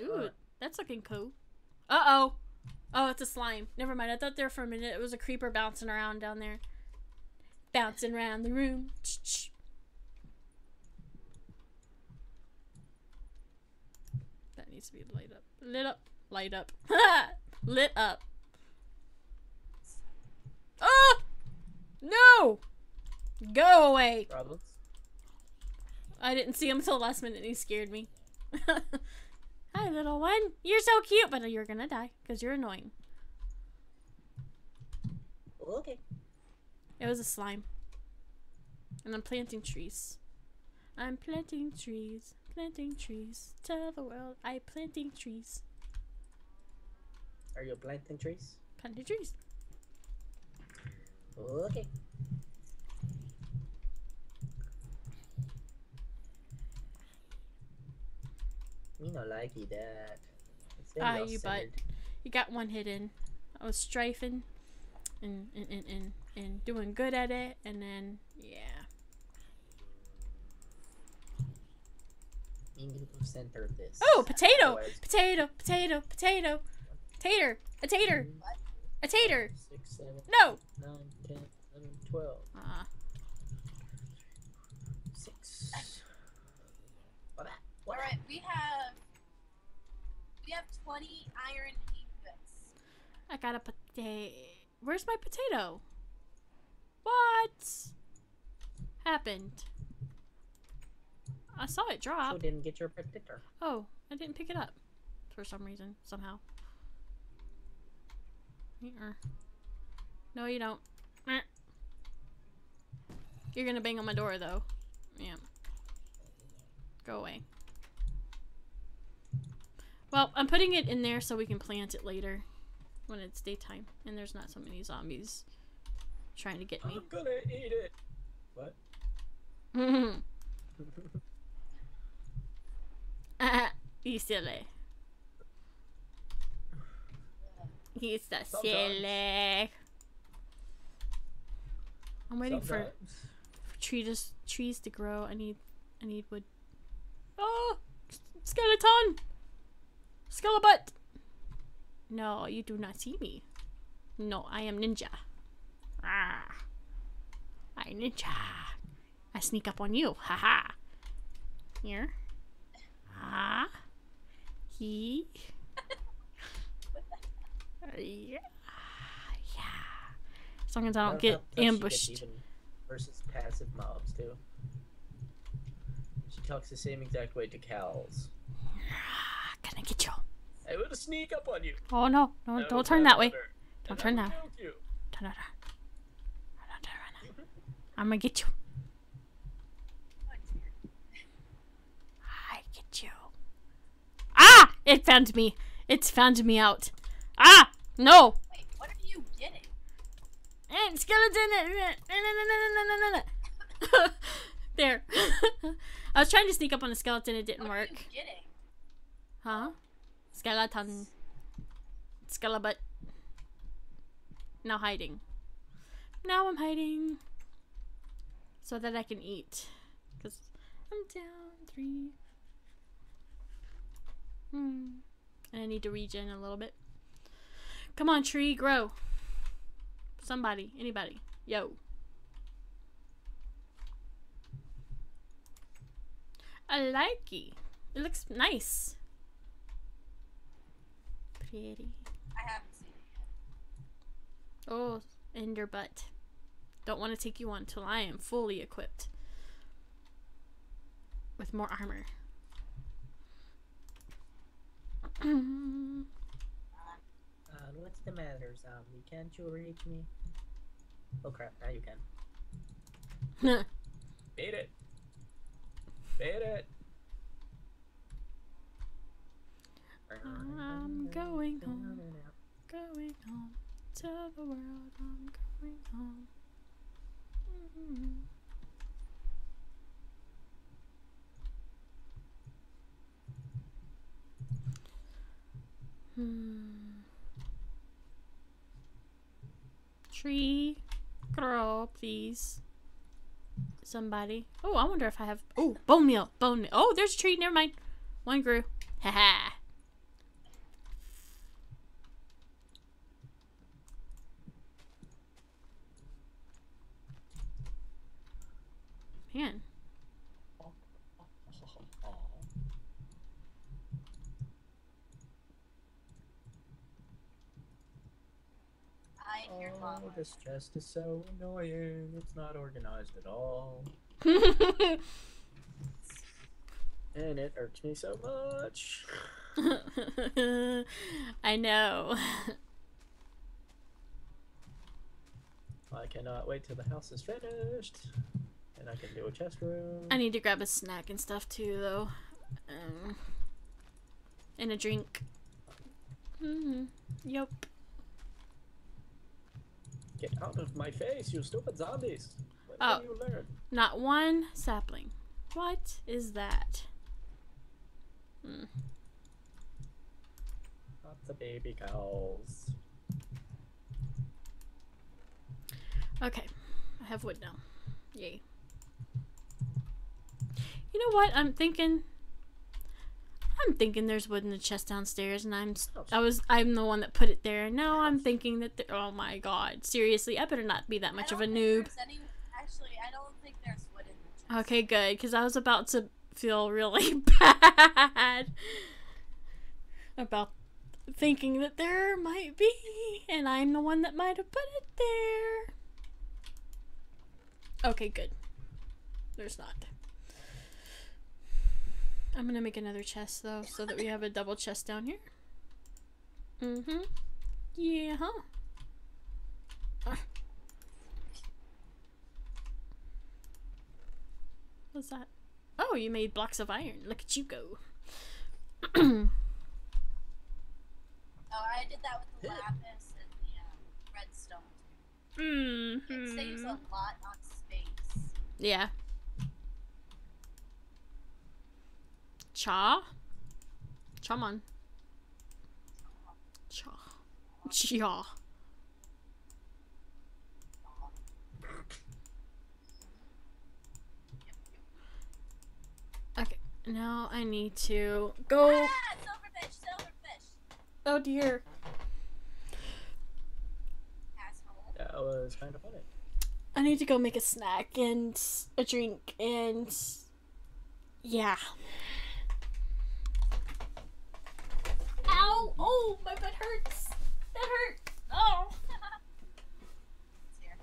Ooh, that's looking cool. Uh oh. Oh, it's a slime. Never mind. I thought there for a minute it was a creeper bouncing around down there. Bouncing around the room. Ch-ch. That needs to be lit up. Lit up. Light up. Lit up. Oh! No! Go away. Problems? I didn't see him until the last minute and he scared me. Hi, little one. You're so cute, but you're gonna die because you're annoying. Okay. It was a slime. And I'm planting trees. I'm planting trees, planting trees. Tell the world I'm planting trees. Are you planting trees? Planting trees. Okay. Me not likey that. Ah, you butt. You got one hidden. I was strafing and, and, and, and, and doing good at it, and then, yeah. You center this. Oh, potato! Otherwise- Potato, potato, potato. Tater, a tater, a tater. Six, seven, No! nine, ten, eleven, twelve. Uh, Six. What? What? All right, we have we have 20 iron ingots. I got a potato. Where's my potato? What happened? I saw it So drop. didn't get your predictor. Oh, I didn't pick it up for some reason, somehow. No, you don't. You're gonna bang on my door, though. Yeah. Go away. Well, I'm putting it in there so we can plant it later when it's daytime and there's not so many zombies trying to get me. I'm gonna eat it. What? Ah, you silly. He's Sometimes. silly. I'm waiting for, Sometimes. for trees trees to grow. I need I need wood. Oh, skeleton, skelebutt. No, you do not see me. No, I am ninja. Ah, I ninja. I sneak up on you. Haha. Here. Ah. He. yeah. Yeah. As long as I don't get tough she gets ambushed. versus passive mobs too. She talks the same exact way to cows. Can I get you? I will sneak up on you. Oh no! No! I Don't turn that way. butter, Don't and turn will that way. Turn around. Turn around, turn around. I'm gonna get you. I get you. Ah! It found me. It's found me out. Ah! No! Wait, what are you getting? And skeleton. there. I was trying to sneak up on a skeleton. It didn't What are work. you getting? Huh? Skeleton. Skelebutt. Now hiding. Now I'm hiding. So that I can eat. Because I'm down three. Hmm. And I need to regen a little bit. Come on, tree, grow. Somebody, anybody. Yo. I like it. It looks nice. Pretty. I haven't seen it yet. Oh, ender butt. Don't want to take you on till I am fully equipped. With more armor. Uh, what's the matter, zombie? Can't you reach me? Oh crap! Now you can. Beat it. Beat it. I'm going home. going home. Tell the world I'm going home. Mm. Hmm. Tree, grow, please. Somebody. Oh, I wonder if I have. Oh, bone meal. Bone meal. Oh, there's a tree. Never mind. One grew. Haha. Man. Oh, this chest is so annoying. It's not organized at all. And it irks me so much. I know. I cannot wait till the house is finished. I can do a chest room. I need to grab a snack and stuff too, though. Um, and a drink. Mm-hmm. Yep. Get out of my face, you stupid zombies. When Oh. you learn? Not one sapling. What is that? Hmm. Not the baby cows. Okay. I have wood now. Yay. You know what? I'm thinking. I'm thinking there's wood in the chest downstairs, and I'm oh, I was. I'm the one that put it there. Now I'm thinking that. Oh my god! Seriously, I better not be that much of a noob. Any, actually, I don't think there's wood in the chest. Okay, good, because I was about to feel really bad about thinking that there might be, and I'm the one that might have put it there. Okay, good. There's not. I'm gonna make another chest though, so that we have a double chest down here. Mm-hmm. Yeah, huh? Ah. What's that? Oh, you made blocks of iron. Look at you go. Oh, I did that with the lapis and the um, redstone. It saves a mm-hmm. lot on space. Yeah. Cha? Chaman. Cha. Cha. Okay, now I need to go. Ah, silverfish, silverfish. Oh dear. Asshole. That was kind of funny. I need to go make a snack and a drink and yeah. Oh, my butt hurts. That hurt. Oh. It's here.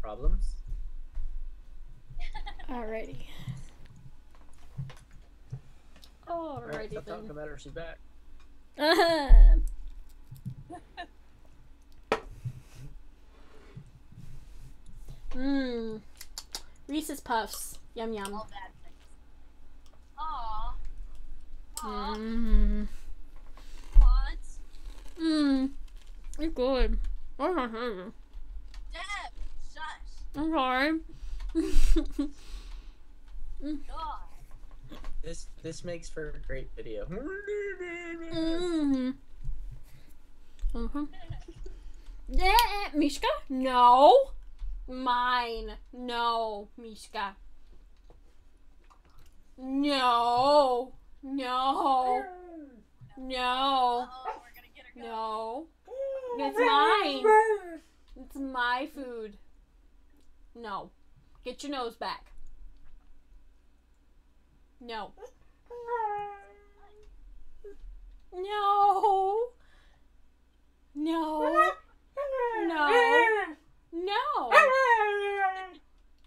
Problems? Alrighty. Alright, Alrighty stop talking then. about her, she's back. Mmm. Reese's Puffs. Yum yum. All bad things. Aw. Aw. Mmm. What? Mmm. It's good. Oh my god. Deb, shush. I'm sorry. God. This this makes for a great video. Mm-hmm. Mm-hmm. Yeah, Mishka? No. Mine. No, Mishka. No. No. No. No. It's mine. It's my food. No. Get your nose back. No. No. No. No. No.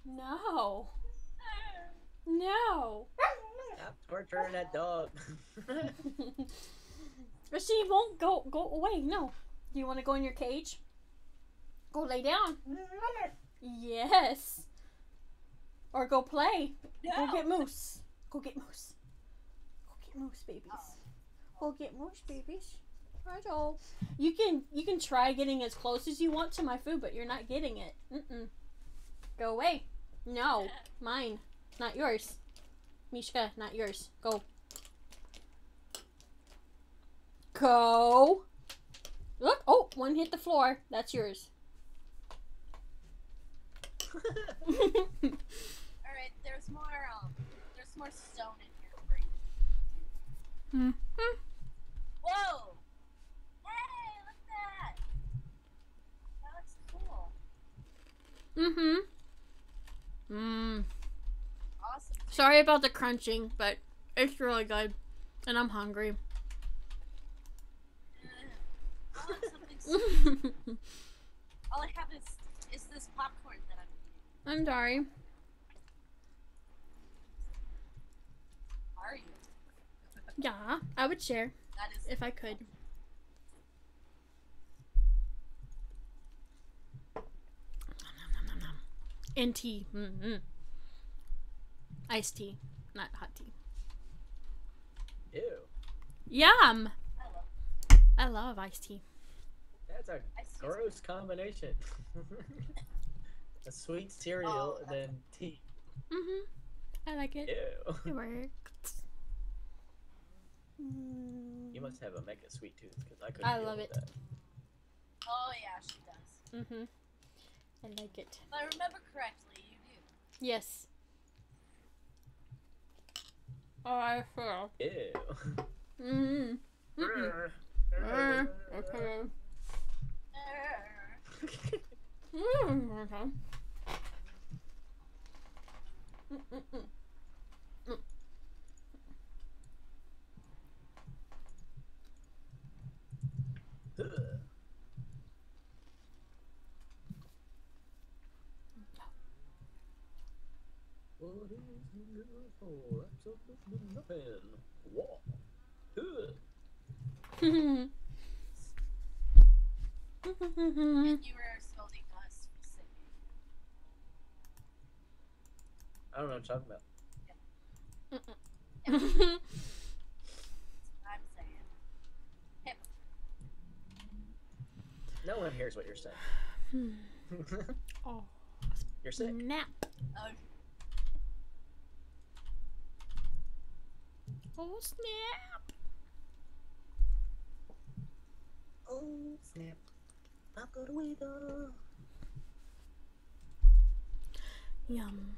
No. No. Stop torturing that dog. But she won't go go away. No. Do you want to go in your cage? Go lay down. Yes. Or go play. Go get moose. Go get moose. Go get moose babies. Go get moose babies. Righto. You can you can try getting as close as you want to my food, but you're not getting it. Mm-mm. Go away. No. Mine. Not yours. Mishka, not yours. Go. Go. Look. Oh, one hit the floor. That's yours. Alright, there's more, um, there's more stone in here for you. Mhm. Whoa! Hey, look at that! That looks cool. Mhm. Sorry about the crunching, but it's really good. And I'm hungry. I want something sweet. All I have is is this popcorn that I'm eating. I'm sorry. Are you? Yeah, I would share That is if I could. And tea. Mm-hmm. Iced tea, not hot tea. Ew. Yum! I love. I love iced tea. That's a see gross combination. a sweet cereal Oh, and then tea. Mm-hmm. I like it. Ew. It works. You must have a mega sweet tooth because I couldn't. I deal love with it. That. Oh yeah, she does. Mm-hmm. I like it. If I remember correctly, you do. Yes. Oh, I feel. Ew. Mm-hmm. Mm-mm. Uh, okay. Mm, okay. Mm-mm-mm. What is the girl for? Absolutely nothing. Whoa. And you were scolding us for singing. I don't know what I'm talking about. That's what I'm saying. Hip. No one hears what you're saying. oh, you're sick. snap. Oh, Oh, snap. Oh snap! Got a wiggle. Yum.